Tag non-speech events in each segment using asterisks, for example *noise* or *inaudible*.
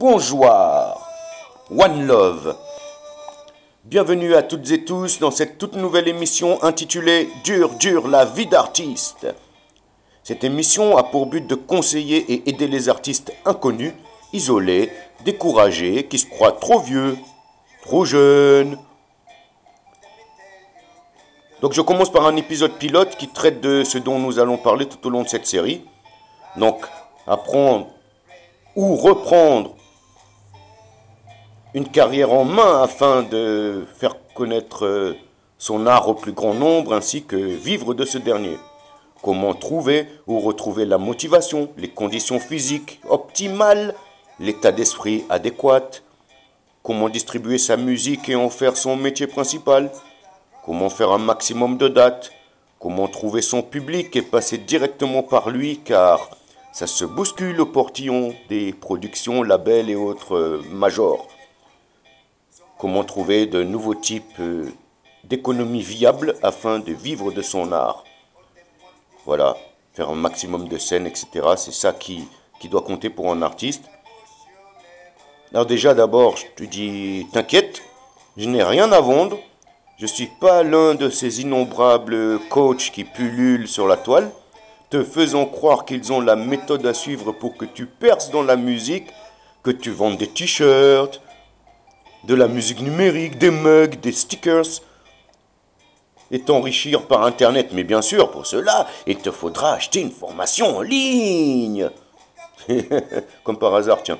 Bonjour, One Love. Bienvenue à toutes et tous dans cette toute nouvelle émission intitulée Dur, dur, la vie d'artiste. Cette émission a pour but de conseiller et aider les artistes inconnus, isolés, découragés, qui se croient trop vieux, trop jeunes. Donc je commence par un épisode pilote qui traite de ce dont nous allons parler tout au long de cette série. Donc apprendre ou reprendre une carrière en main afin de faire connaître euh, son art au plus grand nombre ainsi que vivre de ce dernier. Comment trouver ou retrouver la motivation, les conditions physiques optimales, l'état d'esprit adéquat, comment distribuer sa musique et en faire son métier principal, comment faire un maximum de dates, comment trouver son public et passer directement par lui car ça se bouscule au portillon des productions, labels et autres euh, majors comment trouver de nouveaux types euh, d'économies viables afin de vivre de son art. Voilà, faire un maximum de scènes, etc. C'est ça qui, qui doit compter pour un artiste. Alors déjà, d'abord, je te dis, t'inquiète, je n'ai rien à vendre. Je ne suis pas l'un de ces innombrables coachs qui pullulent sur la toile, te faisant croire qu'ils ont la méthode à suivre pour que tu perces dans la musique, que tu vendes des t-shirts, de la musique numérique, des mugs, des stickers, et t'enrichir par Internet. Mais bien sûr, pour cela, il te faudra acheter une formation en ligne. *laughs* Comme par hasard, tiens.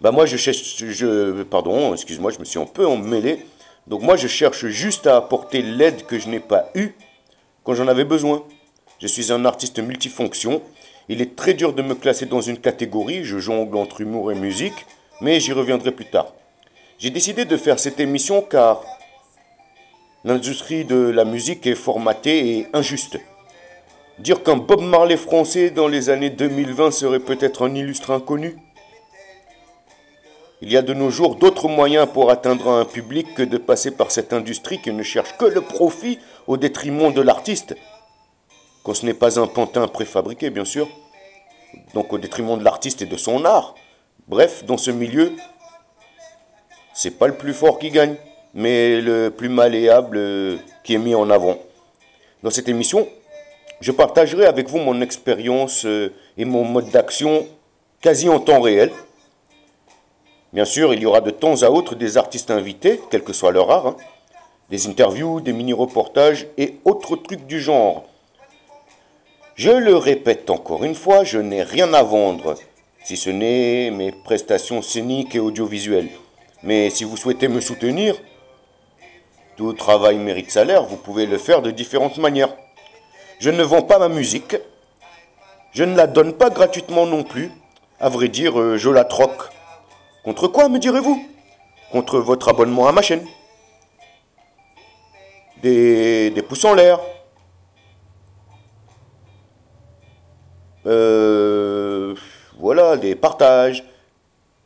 Bah moi, je cherche, je, pardon, excuse-moi, je me suis un peu emmêlé. Donc moi, je cherche juste à apporter l'aide que je n'ai pas eue quand j'en avais besoin. Je suis un artiste multifonction. Il est très dur de me classer dans une catégorie. Je jongle entre humour et musique, mais j'y reviendrai plus tard. J'ai décidé de faire cette émission car l'industrie de la musique est formatée et injuste. Dire qu'un Bob Marley français dans les années 2020 serait peut-être un illustre inconnu. Il y a de nos jours d'autres moyens pour atteindre un public que de passer par cette industrie qui ne cherche que le profit au détriment de l'artiste. Quand ce n'est pas un pantin préfabriqué, bien sûr. Donc au détriment de l'artiste et de son art. Bref, dans ce milieu, c'est pas le plus fort qui gagne, mais le plus malléable euh, qui est mis en avant. Dans cette émission, je partagerai avec vous mon expérience euh, et mon mode d'action quasi en temps réel. Bien sûr, il y aura de temps à autre des artistes invités, quel que soit leur art, hein. des interviews, des mini-reportages et autres trucs du genre. Je le répète encore une fois, je n'ai rien à vendre, si ce n'est mes prestations scéniques et audiovisuelles. Mais si vous souhaitez me soutenir, tout travail mérite salaire, vous pouvez le faire de différentes manières. Je ne vends pas ma musique, je ne la donne pas gratuitement non plus. À vrai dire, euh, je la troque. Contre quoi, me direz-vous? Contre votre abonnement à ma chaîne. Des, des pouces en l'air. Euh, voilà, des partages,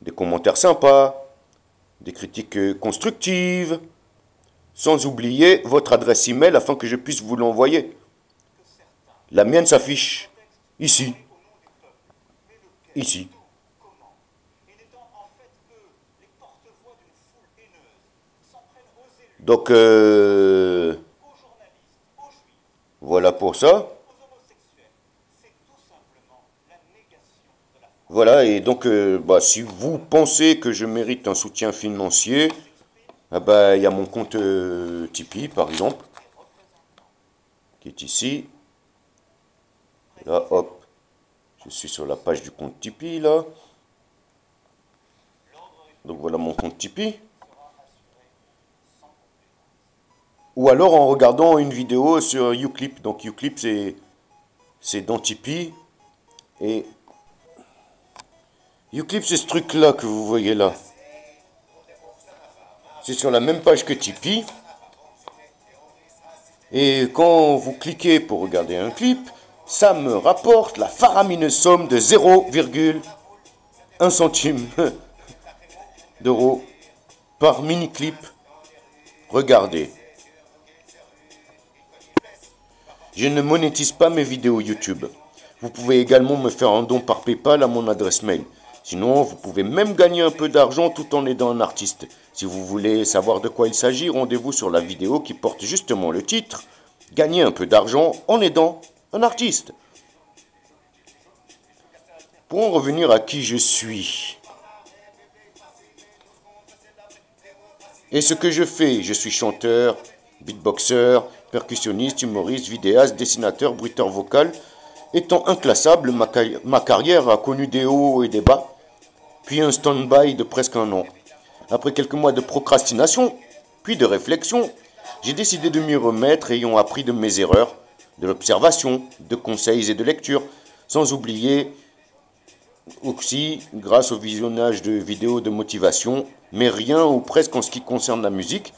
des commentaires sympas, des critiques euh, constructives, sans oublier votre adresse email afin que je puisse vous l'envoyer. La mienne s'affiche ici. Ici. Donc, euh, voilà pour ça. Voilà, et donc, euh, bah, si vous pensez que je mérite un soutien financier, ah bah, il y a mon compte euh, Tipeee, par exemple, qui est ici. Là, hop, je suis sur la page du compte Tipeee, là. Donc voilà mon compte Tipeee. Ou alors en regardant une vidéo sur Uclip. Donc Uclip, c'est dans Tipeee. Et Uclip, c'est ce truc-là que vous voyez là. C'est sur la même page que Tipeee. Et quand vous cliquez pour regarder un clip, ça me rapporte la faramineuse somme de 0,1 centime *laughs* d'euros par mini-clip. Regardez. Je ne monétise pas mes vidéos YouTube. Vous pouvez également me faire un don par PayPal à mon adresse mail Sinon, vous pouvez même gagner un peu d'argent tout en aidant un artiste. Si vous voulez savoir de quoi il s'agit, rendez-vous sur la vidéo qui porte justement le titre Gagner un peu d'argent en aidant un artiste. Pour en revenir à qui je suis. Et ce que je fais, je suis chanteur, beatboxer, percussionniste, humoriste, vidéaste, dessinateur, bruiteur vocal. Étant inclassable, ma, ma carrière a connu des hauts et des bas puis un stand-by de presque un an. Après quelques mois de procrastination, puis de réflexion, j'ai décidé de m'y remettre ayant appris de mes erreurs, de l'observation, de conseils et de lecture, sans oublier aussi grâce au visionnage de vidéos de motivation, mais rien ou presque en ce qui concerne la musique.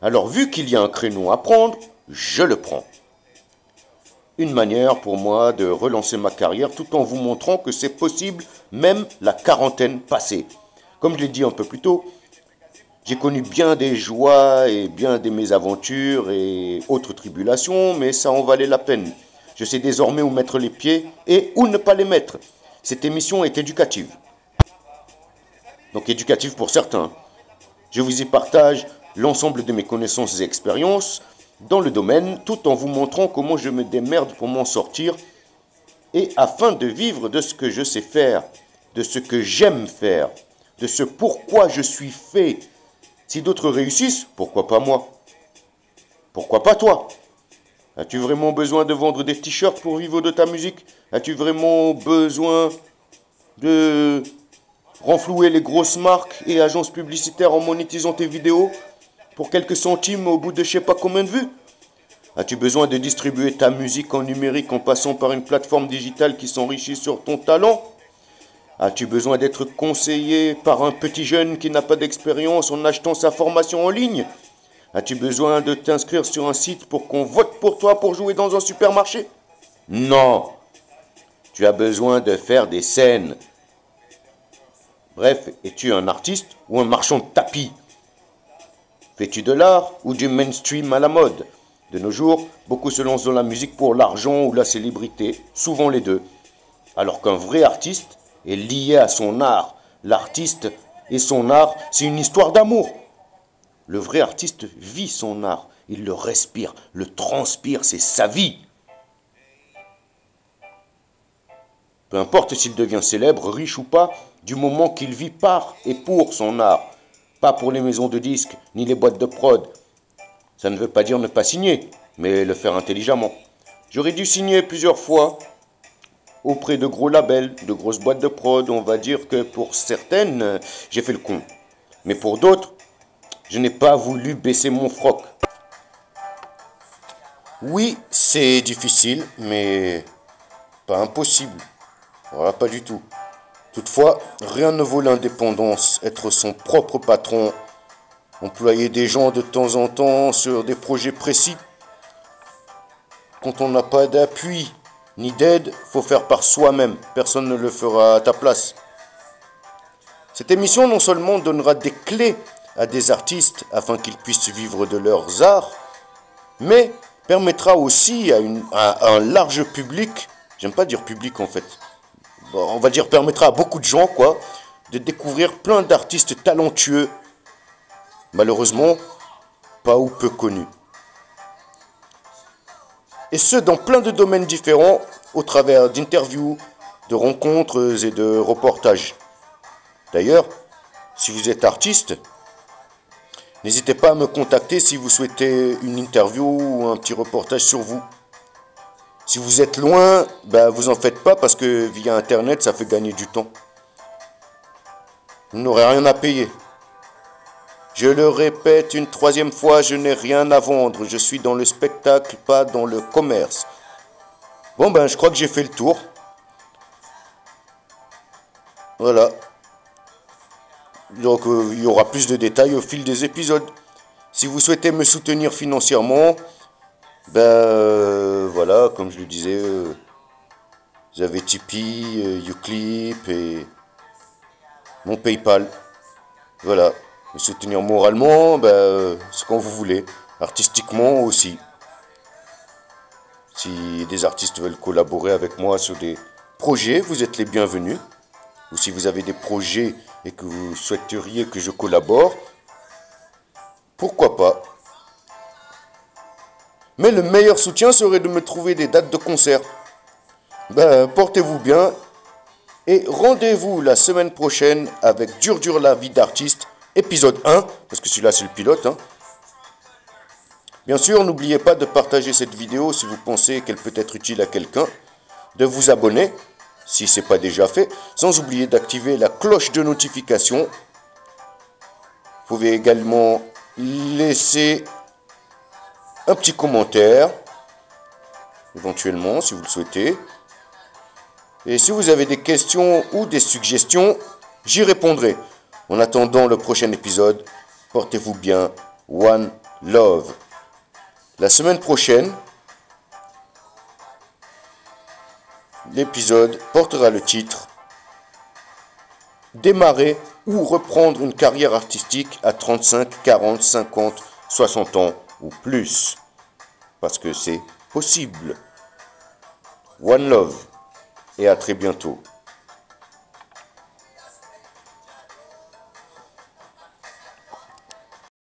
Alors vu qu'il y a un créneau à prendre, je le prends. Une manière pour moi de relancer ma carrière tout en vous montrant que c'est possible même la quarantaine passée. Comme je l'ai dit un peu plus tôt, j'ai connu bien des joies et bien des mésaventures et autres tribulations, mais ça en valait la peine. Je sais désormais où mettre les pieds et où ne pas les mettre. Cette émission est éducative. Donc éducative pour certains. Je vous y partage l'ensemble de mes connaissances et expériences dans le domaine tout en vous montrant comment je me démerde pour m'en sortir et afin de vivre de ce que je sais faire, de ce que j'aime faire, de ce pourquoi je suis fait. Si d'autres réussissent, pourquoi pas moi? Pourquoi pas toi? As-tu vraiment besoin de vendre des t-shirts pour vivre de ta musique? As-tu vraiment besoin de renflouer les grosses marques et agences publicitaires en monétisant tes vidéos? Pour quelques centimes au bout de je sais pas combien de vues. As-tu besoin de distribuer ta musique en numérique en passant par une plateforme digitale qui s'enrichit sur ton talent? As-tu besoin d'être conseillé par un petit jeune qui n'a pas d'expérience en achetant sa formation en ligne? As-tu besoin de t'inscrire sur un site pour qu'on vote pour toi pour jouer dans un supermarché? Non. Tu as besoin de faire des scènes. Bref, es-tu un artiste ou un marchand de tapis? Fais-tu de l'art ou du mainstream à la mode De nos jours, beaucoup se lancent dans la musique pour l'argent ou la célébrité, souvent les deux. Alors qu'un vrai artiste est lié à son art. L'artiste et son art, c'est une histoire d'amour. Le vrai artiste vit son art, il le respire, le transpire, c'est sa vie. Peu importe s'il devient célèbre, riche ou pas, du moment qu'il vit par et pour son art. Pas pour les maisons de disques, ni les boîtes de prod. Ça ne veut pas dire ne pas signer, mais le faire intelligemment. J'aurais dû signer plusieurs fois auprès de gros labels, de grosses boîtes de prod. On va dire que pour certaines, j'ai fait le con. Mais pour d'autres, je n'ai pas voulu baisser mon froc. Oui, c'est difficile, mais pas impossible. Voilà, pas du tout. Toutefois, rien ne vaut l'indépendance, être son propre patron, employer des gens de temps en temps sur des projets précis. Quand on n'a pas d'appui ni d'aide, faut faire par soi-même. Personne ne le fera à ta place. Cette émission non seulement donnera des clés à des artistes afin qu'ils puissent vivre de leurs arts, mais permettra aussi à, à un large public, j'aime pas dire public en fait, on va dire, permettra à beaucoup de gens, quoi, de découvrir plein d'artistes talentueux, malheureusement, pas ou peu connus. Et ce, dans plein de domaines différents, au travers d'interviews, de rencontres et de reportages. D'ailleurs, si vous êtes artiste, n'hésitez pas à me contacter si vous souhaitez une interview ou un petit reportage sur vous. Si vous êtes loin, ben vous en faites pas parce que via Internet, ça fait gagner du temps. Vous n'aurez rien à payer. Je le répète une troisième fois, je n'ai rien à vendre. Je suis dans le spectacle, pas dans le commerce. Bon ben, je crois que j'ai fait le tour. Voilà. Donc, euh, il y aura plus de détails au fil des épisodes. Si vous souhaitez me soutenir financièrement, ben euh, voilà, comme je le disais, euh, avez Tipeee, euh, Uclip et mon PayPal. Voilà. Me soutenir moralement, ben, c'est quand vous voulez. Artistiquement aussi. Si des artistes veulent collaborer avec moi sur des projets, vous êtes les bienvenus. ou si vous avez des projets et que vous souhaiteriez que je collabore, pourquoi pas? Mais le meilleur soutien serait de me trouver des dates de concert. Ben, portez-vous bien et rendez-vous la semaine prochaine avec Dur Dur la vie d'artiste, épisode 1, parce que celui-là c'est le pilote. Hein. Bien sûr, n'oubliez pas de partager cette vidéo si vous pensez qu'elle peut être utile à quelqu'un, de vous abonner si ce n'est pas déjà fait, sans oublier d'activer la cloche de notification. Vous pouvez également laisser un petit commentaire, éventuellement si vous le souhaitez. Et si vous avez des questions ou des suggestions, j'y répondrai. En attendant le prochain épisode, portez-vous bien. One Love. La semaine prochaine, l'épisode portera le titre Démarrer ou reprendre une carrière artistique à 35, 40, 50, 60 ans ou plus. Parce que c'est possible. One Love et à très bientôt.